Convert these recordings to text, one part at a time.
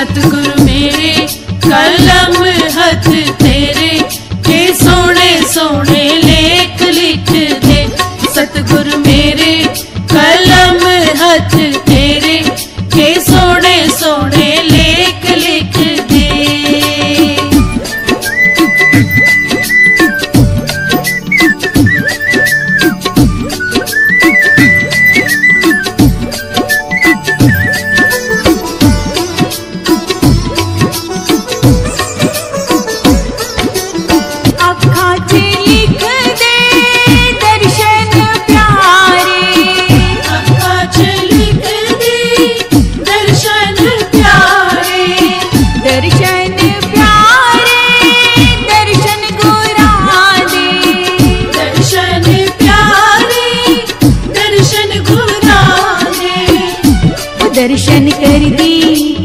सतगुरु दर्शन कर दी।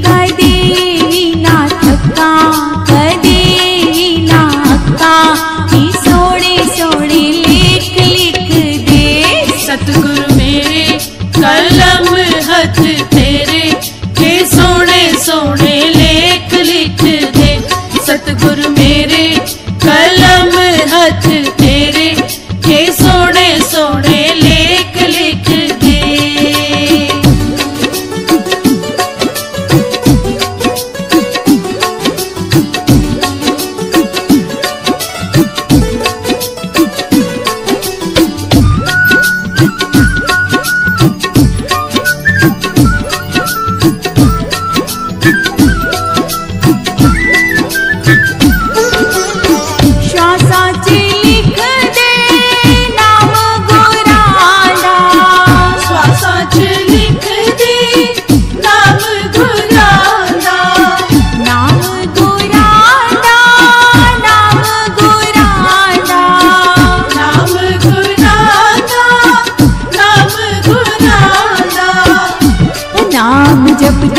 Я